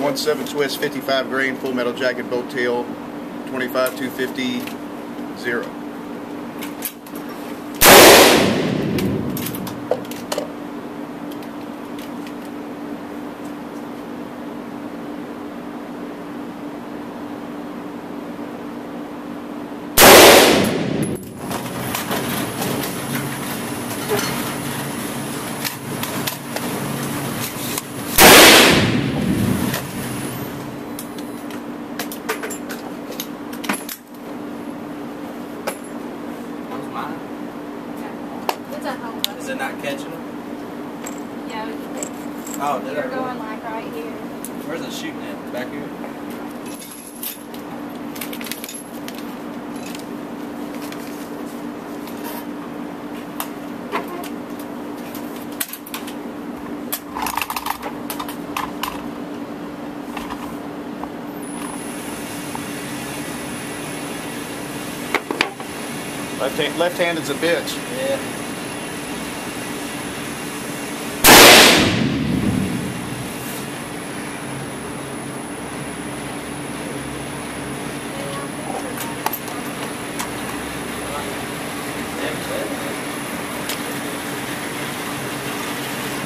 one seven twist, 55 grain, full metal jacket, boat tail, 25 250 zero. It's home. Is it not catching them? Yeah, Oh, did you're I? going like right here. Where's it shooting at? Back here? Left hand, left handed's a bitch. Yeah.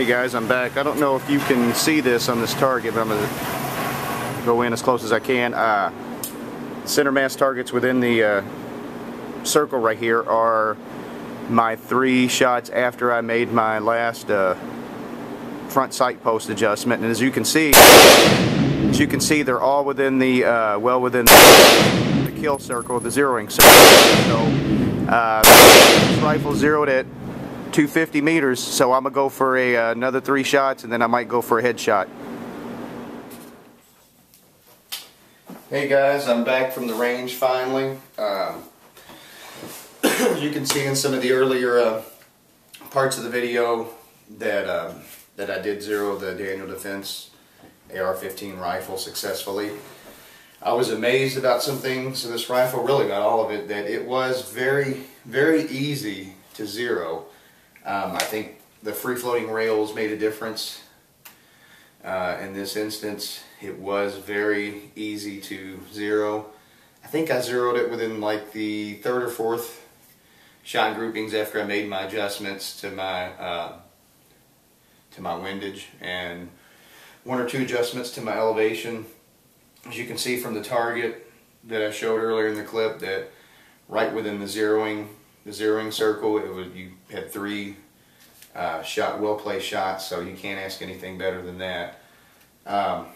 Hey guys, I'm back. I don't know if you can see this on this target, but I'm going to go in as close as I can. Uh, center mass targets within the uh, circle right here are my three shots after I made my last uh, front sight post adjustment. And as you can see, as you can see, they're all within the, uh, well within the kill circle, the zeroing circle. So, uh, rifle zeroed at 250 meters, so I'm gonna go for a, uh, another three shots, and then I might go for a headshot. Hey guys, I'm back from the range finally. Um, you can see in some of the earlier uh, parts of the video that um, that I did zero the Daniel Defense AR-15 rifle successfully. I was amazed about some things in this rifle, really not all of it, that it was very, very easy to zero. Um, I think the free-floating rails made a difference. Uh, in this instance, it was very easy to zero. I think I zeroed it within like the third or fourth shot groupings after I made my adjustments to my uh, to my windage and one or two adjustments to my elevation. As you can see from the target that I showed earlier in the clip, that right within the zeroing zeroing circle, it was you had three uh, shot well placed shots, so you can't ask anything better than that. Um,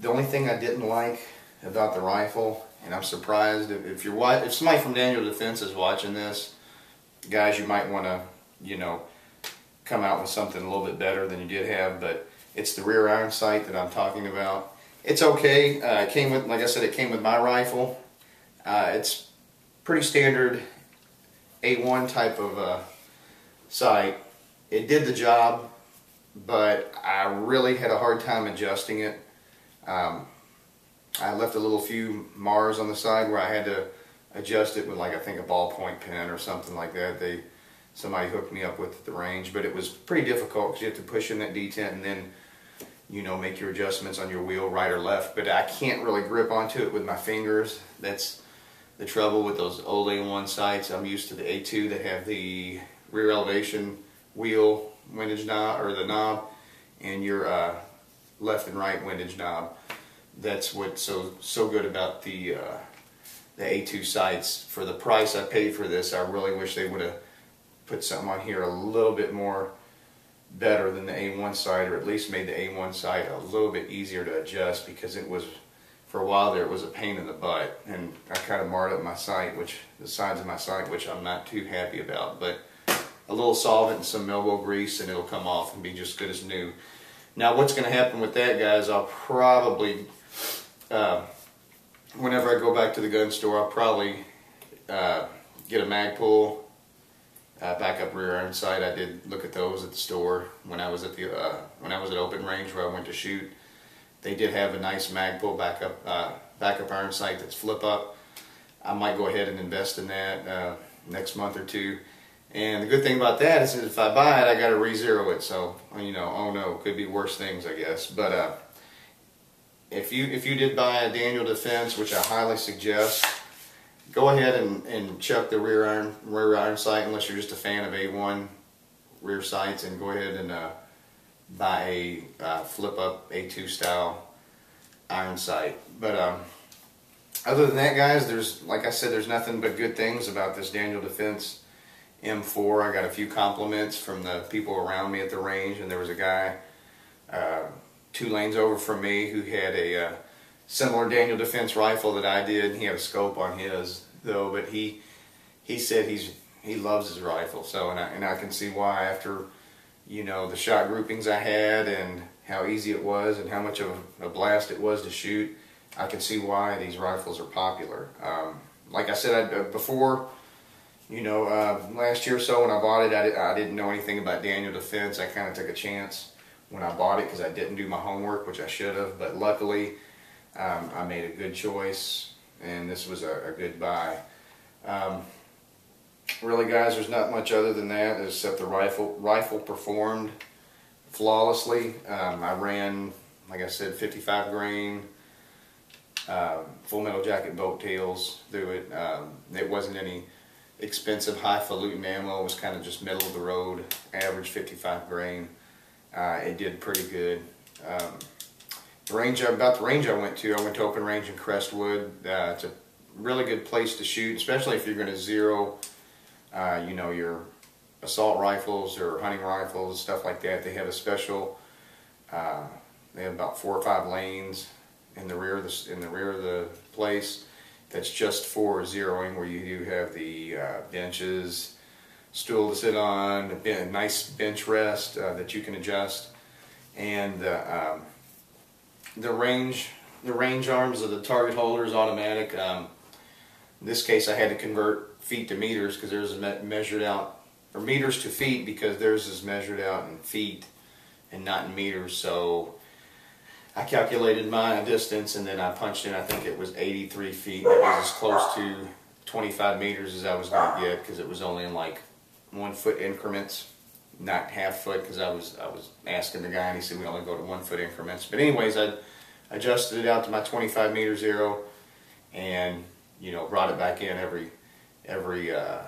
the only thing I didn't like about the rifle, and I'm surprised if, if you're if somebody from Daniel Defense is watching this, guys, you might want to, you know, come out with something a little bit better than you did have, but it's the rear iron sight that I'm talking about. It's okay. Uh, it came with, like I said, it came with my rifle. Uh, it's pretty standard A1 type of uh, sight. it did the job, but I really had a hard time adjusting it. Um, I left a little few Mars on the side where I had to adjust it with like I think a ballpoint pen or something like that. They somebody hooked me up with at the range, but it was pretty difficult because you have to push in that detent and then you know make your adjustments on your wheel right or left. But I can't really grip onto it with my fingers. That's the trouble with those old A1 sights. I'm used to the A2 that have the rear elevation wheel windage knob or the knob and your uh, left and right windage knob. That's what's so so good about the uh, the A2 sights. For the price I paid for this, I really wish they would have put something on here a little bit more better than the A1 sight, or at least made the A1 sight a little bit easier to adjust because it was for a while there it was a pain in the butt, and I kind of marred up my sight, which the sides of my sight, which I'm not too happy about, but a little solvent and some elbow grease and it'll come off and be just good as new. Now what's going to happen with that guys, I'll probably, uh, whenever I go back to the gun store, I'll probably uh, get a Magpul uh, backup rear iron sight. I did look at those at the store when I was at the uh, when I was at open range where I went to shoot. They did have a nice Magpul backup uh, backup iron sight that's flip up. I might go ahead and invest in that uh, next month or two. And the good thing about that is that if I buy it, I got to re-zero it. So you know, oh no, could be worse things, I guess. But uh, if you if you did buy a Daniel Defense, which I highly suggest, go ahead and, and chuck the rear iron rear iron sight unless you're just a fan of A1 rear sights, and go ahead and uh, buy a uh, flip up A2 style iron sight. But um, other than that, guys, there's like I said, there's nothing but good things about this Daniel Defense M4. I got a few compliments from the people around me at the range, and there was a guy uh, two lanes over from me who had a uh, similar Daniel Defense rifle that I did. He had a scope on his though, but he he said he's he loves his rifle. So and I and I can see why after you know the shot groupings I had and how easy it was and how much of a blast it was to shoot. I can see why these rifles are popular. Um, like I said I, before you know, uh, last year or so when I bought it, I, I didn't know anything about Daniel Defense. I kind of took a chance when I bought it because I didn't do my homework, which I should have. But luckily, um, I made a good choice, and this was a, a good buy. Um, really, guys, there's not much other than that except the rifle. Rifle performed flawlessly. Um, I ran, like I said, 55 grain. Uh, full metal jacket boat tails through it. Um, it wasn't any expensive highfalutin ammo. It was kind of just middle of the road, average 55 grain. Uh, it did pretty good. Um, the range about the range I went to, I went to open range in Crestwood. Uh, it's a really good place to shoot, especially if you're going to zero, uh, you know, your assault rifles or hunting rifles, stuff like that. They have a special. Uh, they have about four or five lanes in the rear of the in the rear of the place that's just for zeroing where you do have the uh, benches, stool to sit on, a nice bench rest uh, that you can adjust, and um, the range the range arms of the target holder is automatic. Um, in this case I had to convert feet to meters because theirs is me measured out, or meters to feet because theirs is measured out in feet and not in meters. So I calculated my distance and then I punched in, I think it was 83 feet. It was as close to 25 meters as I was going to get because it was only in like one foot increments, not half foot because I was I was asking the guy and he said we only go to one foot increments. But anyways, I adjusted it out to my 25 meter zero and you know brought it back in every every uh,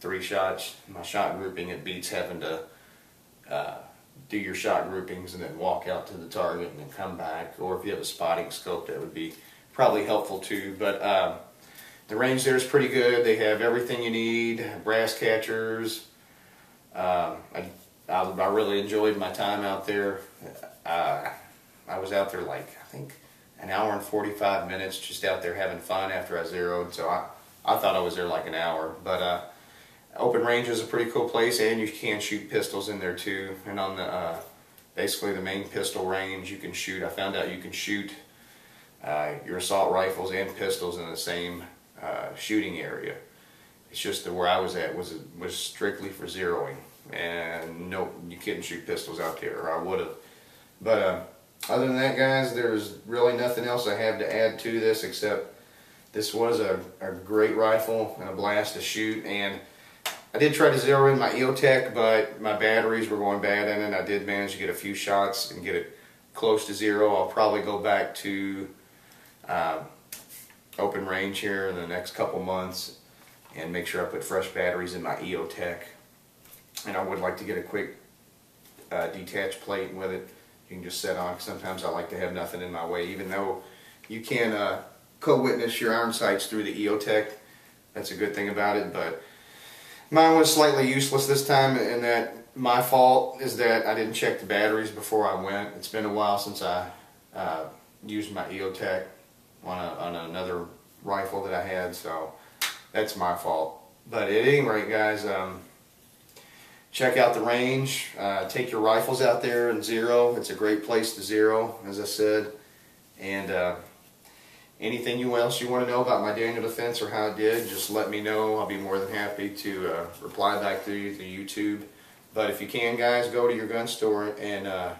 three shots. My shot grouping it beats having to uh, do your shot groupings and then walk out to the target and then come back. Or if you have a spotting scope, that would be probably helpful too. But um, the range there is pretty good. They have everything you need, brass catchers. Um, I, I, I, really enjoyed my time out there. Uh, I was out there like, I think, an hour and 45 minutes just out there having fun after I zeroed. So I, I thought I was there like an hour. But uh, Open range is a pretty cool place and you can shoot pistols in there too. And on the uh, basically the main pistol range you can shoot, I found out you can shoot uh, your assault rifles and pistols in the same uh, shooting area. It's just that where I was at was was strictly for zeroing. and no, you couldn't shoot pistols out there, or I would have. But uh, other than that, guys, there's really nothing else I have to add to this except this was a, a great rifle and a blast to shoot. And I did try to zero in my EOTech, but my batteries were going bad in it. I did manage to get a few shots and get it close to zero. I'll probably go back to uh, open range here in the next couple months and make sure I put fresh batteries in my EOTech. And I would like to get a quick uh, detached plate with it. You can just set on. Sometimes I like to have nothing in my way, even though you can uh, co-witness your iron sights through the EOTech. That's a good thing about it, but mine was slightly useless this time in that my fault is that I didn't check the batteries before I went. It's been a while since I uh, used my EOTech on, a, on another rifle that I had, so that's my fault. But at any rate, guys, um, check out the range. Uh, take your rifles out there and zero. It's a great place to zero, as I said. And uh, anything you else you want to know about my Daniel defense or how it did, just let me know. I'll be more than happy to uh, reply back to you through YouTube. But if you can, guys, go to your gun store and uh,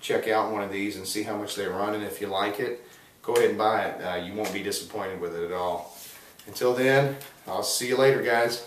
check out one of these and see how much they run. And if you like it, go ahead and buy it. Uh, you won't be disappointed with it at all. Until then, I'll see you later, guys.